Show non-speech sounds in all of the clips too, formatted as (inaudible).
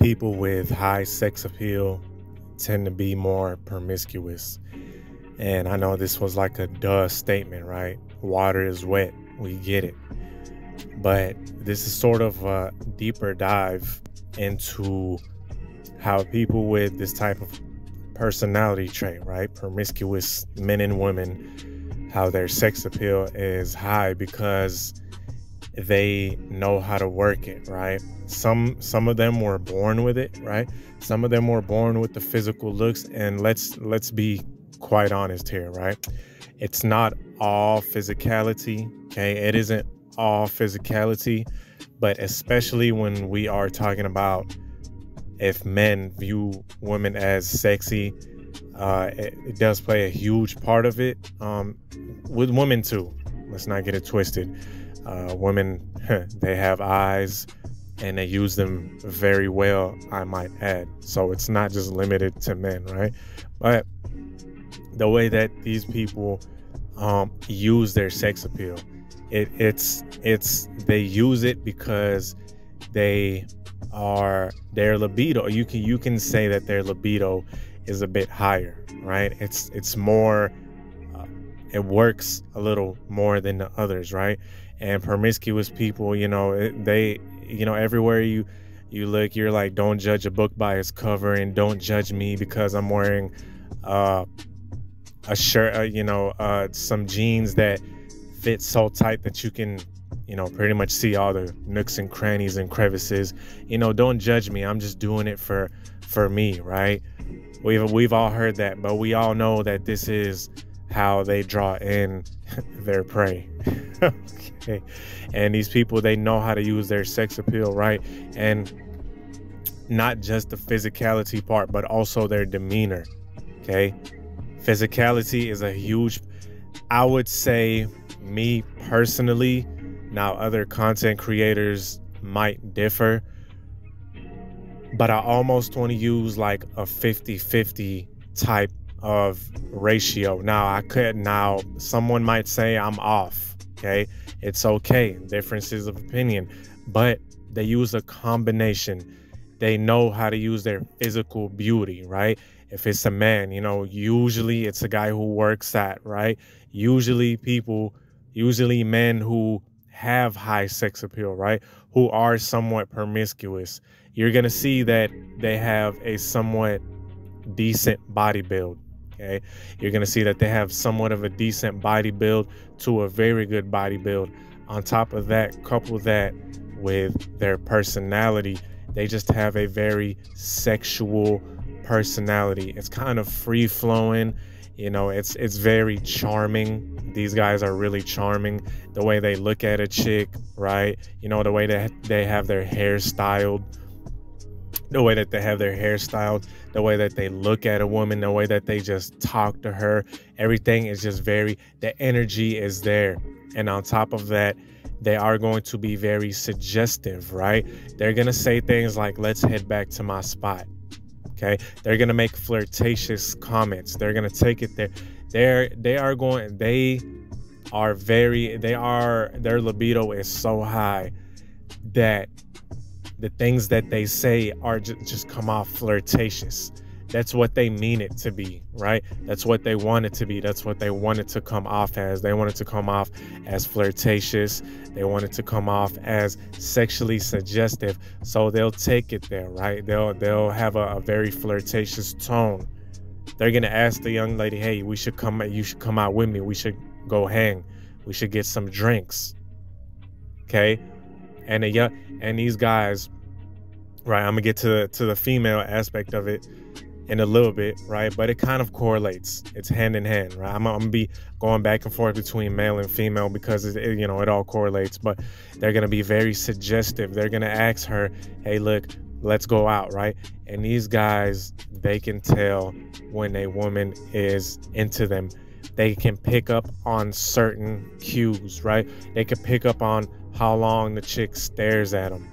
people with high sex appeal tend to be more promiscuous. And I know this was like a duh statement, right? Water is wet. We get it. But this is sort of a deeper dive into how people with this type of personality trait, right? Promiscuous men and women, how their sex appeal is high because they know how to work it, right? Some some of them were born with it, right? Some of them were born with the physical looks and let's let's be quite honest here, right? It's not all physicality, okay? It isn't all physicality, but especially when we are talking about if men view women as sexy, uh, it, it, does play a huge part of it. Um, with women too. Let's not get it twisted. Uh, women, (laughs) they have eyes and they use them very well, I might add. So it's not just limited to men, right? But the way that these people um, use their sex appeal, it, it's it's they use it because they are their libido. You can you can say that their libido is a bit higher, right? It's it's more. It works a little more than the others, right? and promiscuous people you know they you know everywhere you you look you're like don't judge a book by its cover and don't judge me because i'm wearing uh, a shirt uh, you know uh, some jeans that fit so tight that you can you know pretty much see all the nooks and crannies and crevices. You know don't judge me. I'm just doing it for for me right? We've we've all heard that but we all know that this is how they draw in (laughs) their prey. (laughs) okay. And these people, they know how to use their sex appeal, right? And not just the physicality part, but also their demeanor. Okay. Physicality is a huge, I would say, me personally, now other content creators might differ, but I almost want to use like a 50 50 type of ratio. Now, I could, now, someone might say I'm off. Okay. It's okay. Differences of opinion. But they use a combination. They know how to use their physical beauty, right? If it's a man, you know, usually it's a guy who works at, right? Usually people, usually men who have high sex appeal, right? Who are somewhat promiscuous. You're going to see that they have a somewhat decent body build Okay, you're gonna see that they have somewhat of a decent body build to a very good body build. On top of that, couple that with their personality, they just have a very sexual personality. It's kind of free flowing. You know, it's it's very charming. These guys are really charming. The way they look at a chick, right? You know, the way that they have their hair styled the way that they have their hair styled, the way that they look at a woman, the way that they just talk to her. Everything is just very, the energy is there. And on top of that, they are going to be very suggestive, right? They're going to say things like, let's head back to my spot. Okay. They're going to make flirtatious comments. They're going to take it there. They're, they are going, they are very, they are, their libido is so high that the things that they say are just, come off flirtatious. That's what they mean it to be, right? That's what they want it to be. That's what they want it to come off as. They want it to come off as flirtatious. They want it to come off as sexually suggestive. So they'll take it there, right? They'll they'll have a, a very flirtatious tone. They're gonna ask the young lady, "Hey, we should come. You should come out with me. We should go hang. We should get some drinks." Okay, and the young and these guys, right? I'm gonna get to to the female aspect of it in a little bit, right? But it kind of correlates. It's hand in hand, right? I'm, I'm gonna be going back and forth between male and female because it, it, you know it all correlates. But they're gonna be very suggestive. They're gonna ask her, "Hey, look, let's go out," right? And these guys, they can tell when a woman is into them. They can pick up on certain cues, right? They can pick up on how long the chick stares at him,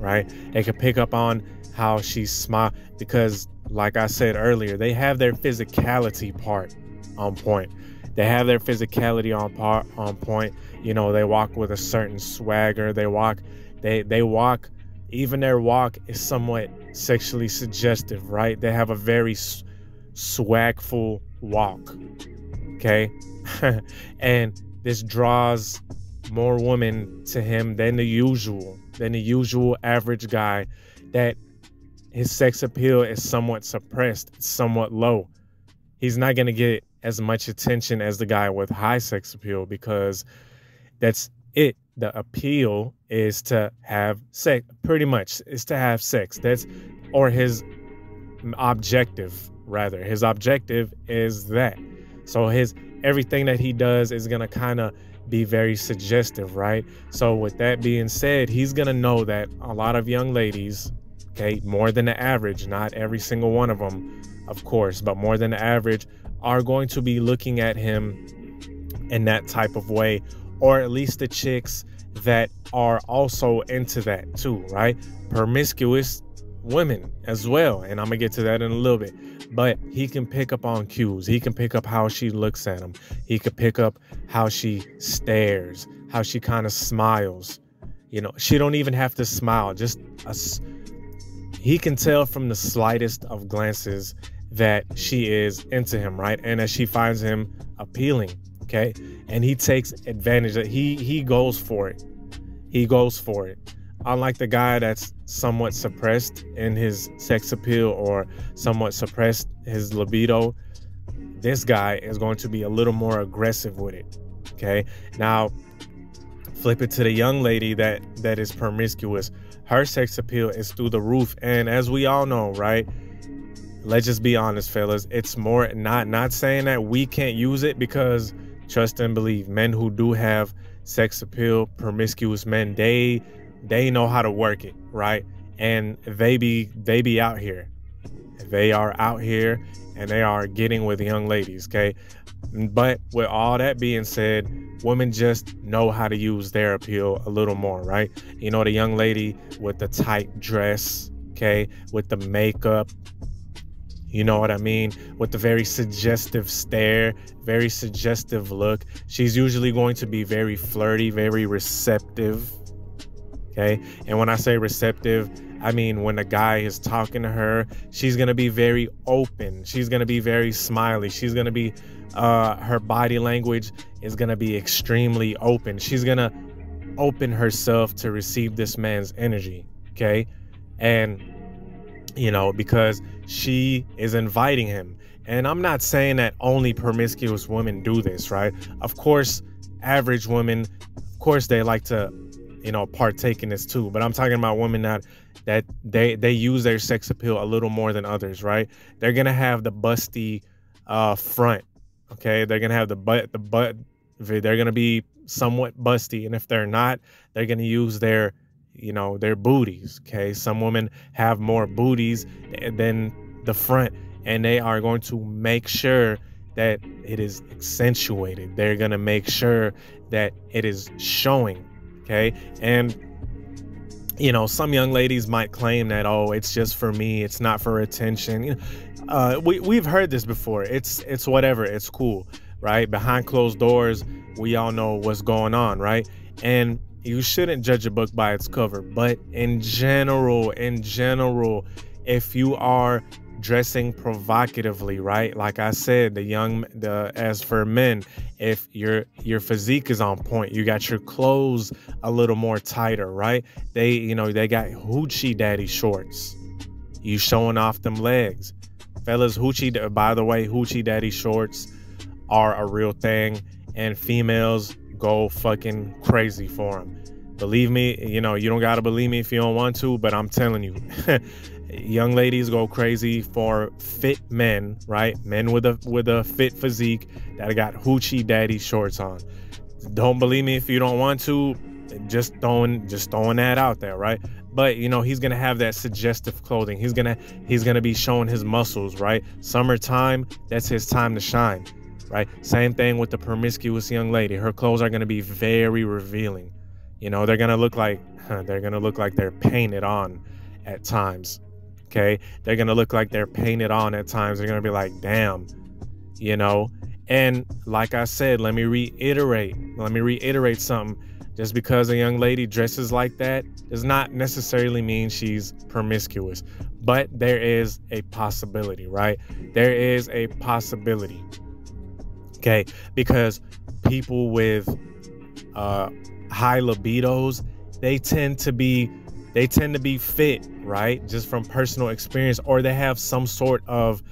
right? They can pick up on how she smile because, like I said earlier, they have their physicality part on point. They have their physicality on part on point. You know, they walk with a certain swagger. They walk, they they walk. Even their walk is somewhat sexually suggestive, right? They have a very swagful walk. Okay. (laughs) and this draws more women to him than the usual, than the usual average guy that his sex appeal is somewhat suppressed, somewhat low. He's not going to get as much attention as the guy with high sex appeal because that's it. The appeal is to have sex, pretty much, is to have sex. That's, or his objective, rather. His objective is that. So his everything that he does is going to kind of be very suggestive, right? So, with that being said, he's going to know that a lot of young ladies, okay, more than the average, not every single one of them, of course, but more than the average, are going to be looking at him in that type of way, or at least the chicks that are also into that too, right? Promiscuous women as well. And I'm gonna get to that in a little bit. But he can pick up on cues. He can pick up how she looks at him. He could pick up how she stares, how she kind of smiles. You know, she don't even have to smile. Just a, he can tell from the slightest of glances that she is into him, right? And that she finds him appealing. Okay. And he takes advantage of he he goes for it. He goes for it unlike the guy that's somewhat suppressed in his sex appeal or somewhat suppressed his libido, this guy is going to be a little more aggressive with it. Okay. Now, flip it to the young lady that that is promiscuous. Her sex appeal is through the roof, and as we all know, right? Let's just be honest, fellas. It's more not not saying that we can't use it because trust and believe, men who do have sex appeal, promiscuous men, they they know how to work it, right? And they be they be out here. They are out here and they are getting with young ladies, okay? But with all that being said, women just know how to use their appeal a little more, right? You know, the young lady with the tight dress, okay, with the makeup, you know what I mean? With the very suggestive stare, very suggestive look. She's usually going to be very flirty, very receptive, Okay. And when I say receptive, I mean when a guy is talking to her, she's gonna be very open. She's gonna be very smiley. She's gonna be uh her body language is gonna be extremely open. She's gonna open herself to receive this man's energy. Okay. And you know, because she is inviting him. And I'm not saying that only promiscuous women do this, right? Of course, average women, of course, they like to you know, partake in this too. But I'm talking about women that that they they use their sex appeal a little more than others, right? They're gonna have the busty uh, front, okay? They're gonna have the butt the butt. They're gonna be somewhat busty, and if they're not, they're gonna use their you know their booties. Okay, some women have more booties than the front, and they are going to make sure that it is accentuated. They're gonna make sure that it is showing Okay. And, you know, some young ladies might claim that, oh, it's just for me, it's not for attention. You know, uh, we, we've heard this before. It's it's whatever, it's cool, right? Behind closed doors, we all know what's going on, right? And you shouldn't judge a book by its cover. But in general, in general, if you are dressing provocatively, right? Like I said, the young the as for men, if your your physique is on point, you got your clothes a little more tighter, right? They, you know, they got hoochie daddy shorts. You showing off them legs. Fellas, hoochie by the way, hoochie daddy shorts are a real thing and females go fucking crazy for them. Believe me, you know, you don't got to believe me if you don't want to, but I'm telling you, (laughs) young ladies go crazy for fit men, right? Men with a with a fit physique that got hoochie daddy shorts on. Don't believe me if you don't want to. Just throwing just throwing that out there, right? But you know he's gonna have that suggestive clothing. He's gonna he's gonna be showing his muscles, right? Summertime, that's his time to shine, right? Same thing with the promiscuous young lady. Her clothes are gonna be very revealing. You know they're gonna look like they're gonna look like they're painted on at times Okay. They're going to look like they're painted on at times. They're going to be like, damn, you know? And like I said, let me reiterate, let me reiterate something. Just because a young lady dresses like that does not necessarily mean she's promiscuous, but there is a possibility, right? There is a possibility. Okay, because people with uh, high libidos, they tend to be they tend to be fit, right? Just from personal experience, or they have some sort of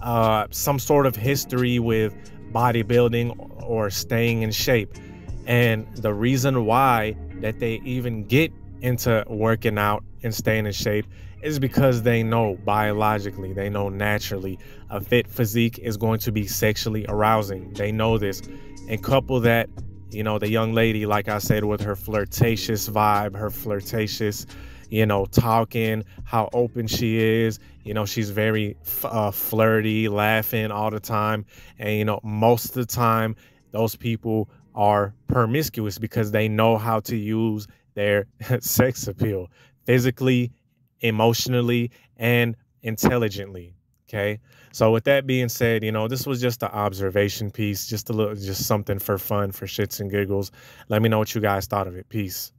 uh, some sort of history with bodybuilding or staying in shape. And the reason why that they even get into working out and staying in shape is because they know biologically, they know naturally a fit physique is going to be sexually arousing. They know this. And couple that, you know, the young lady, like I said, with her flirtatious vibe, her flirtatious, you know, talking, how open she is. You know, she's very uh, flirty, laughing all the time. And, you know, most of the time, those people are promiscuous because they know how to use their (laughs) sex appeal physically, emotionally, and intelligently. Okay. So with that being said, you know, this was just an observation piece, just a little, just something for fun, for shits and giggles. Let me know what you guys thought of it. Peace.